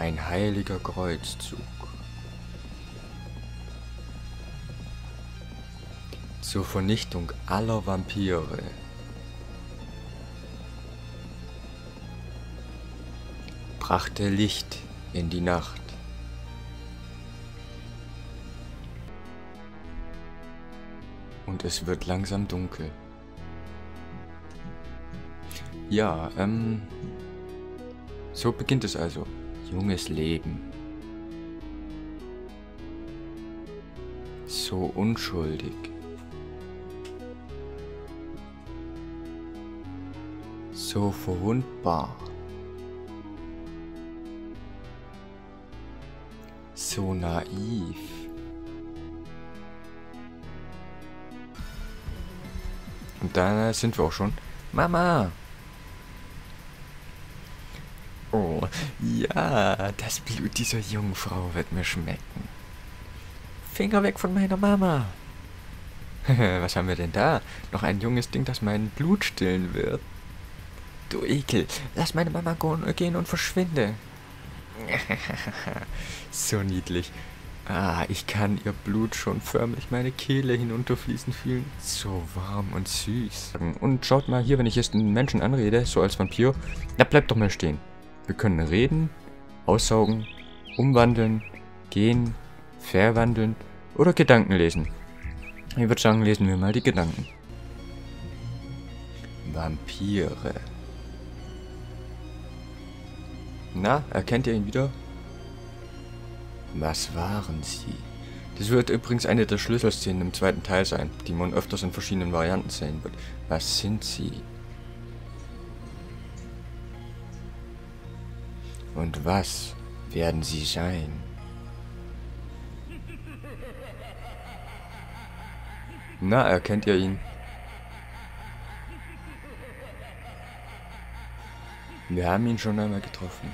Ein heiliger Kreuzzug. Zur Vernichtung aller Vampire. Brachte Licht in die Nacht. Und es wird langsam dunkel. Ja, ähm... So beginnt es also. Junges Leben. So unschuldig. So verwundbar. So naiv. Und da sind wir auch schon. Mama! Ja, das Blut dieser Jungfrau wird mir schmecken. Finger weg von meiner Mama. Was haben wir denn da? Noch ein junges Ding, das mein Blut stillen wird. Du Ekel, lass meine Mama gehen und verschwinde. so niedlich. Ah, ich kann ihr Blut schon förmlich meine Kehle hinunterfließen fühlen. So warm und süß. Und schaut mal hier, wenn ich jetzt einen Menschen anrede, so als Vampir, na bleibt doch mal stehen. Wir können reden, aussaugen, umwandeln, gehen, verwandeln oder Gedanken lesen. Ich würde sagen, lesen wir mal die Gedanken. Vampire. Na, erkennt ihr ihn wieder? Was waren sie? Das wird übrigens eine der Schlüsselszenen im zweiten Teil sein, die man öfters in verschiedenen Varianten sehen wird. Was sind sie? Und was werden sie sein? Na, erkennt ihr ihn? Wir haben ihn schon einmal getroffen.